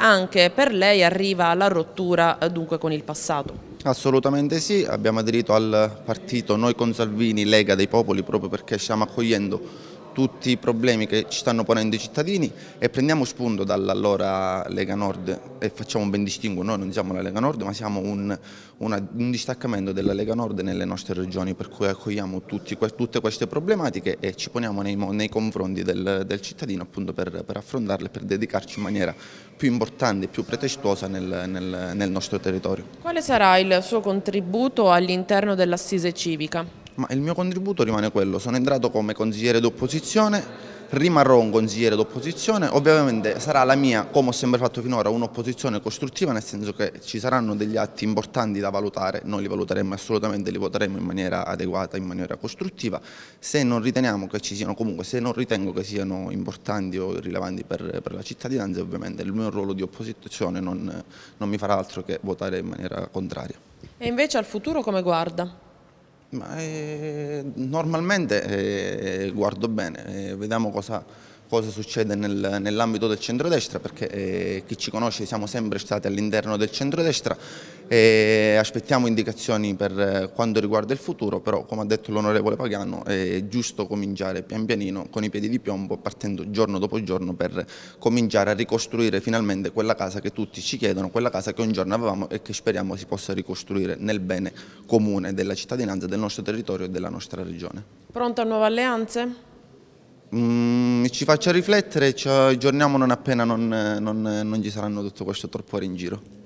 anche per lei arriva la rottura eh, dunque con il passato. Assolutamente sì, abbiamo aderito al partito Noi con Salvini, Lega dei Popoli, proprio perché stiamo accogliendo tutti i problemi che ci stanno ponendo i cittadini e prendiamo spunto dall'allora Lega Nord e facciamo un ben distinguo, noi non siamo la Lega Nord ma siamo un, una, un distaccamento della Lega Nord nelle nostre regioni per cui accogliamo tutti, tutte queste problematiche e ci poniamo nei, nei confronti del, del, cittadino appunto per, per affrontarle per dedicarci in maniera più importante e più pretestuosa nel, nel, nel nostro territorio. Quale sarà il suo contributo all'interno dell'assise civica? Ma il mio contributo rimane quello, sono entrato come consigliere d'opposizione, rimarrò un consigliere d'opposizione, ovviamente sarà la mia, come ho sempre fatto finora, un'opposizione costruttiva, nel senso che ci saranno degli atti importanti da valutare, noi li valuteremo assolutamente, li voteremo in maniera adeguata, in maniera costruttiva, se non riteniamo che ci siano, comunque se non ritengo che siano importanti o rilevanti per, per la cittadinanza, ovviamente il mio ruolo di opposizione non, non mi farà altro che votare in maniera contraria. E invece al futuro come guarda? Ma, eh, normalmente eh, guardo bene, eh, vediamo cosa, cosa succede nel, nell'ambito del centrodestra perché eh, chi ci conosce siamo sempre stati all'interno del centrodestra e aspettiamo indicazioni per eh, quanto riguarda il futuro, però come ha detto l'onorevole Pagano è giusto cominciare pian pianino con i piedi di piombo partendo giorno dopo giorno per cominciare a ricostruire finalmente quella casa che tutti ci chiedono, quella casa che un giorno avevamo e che speriamo si possa ricostruire nel bene comune della cittadinanza, del nostro territorio e della nostra regione. Pronto a nuove alleanze? Mm, ci faccia riflettere, ci aggiorniamo non appena non, non, non ci saranno tutto questo torpore in giro.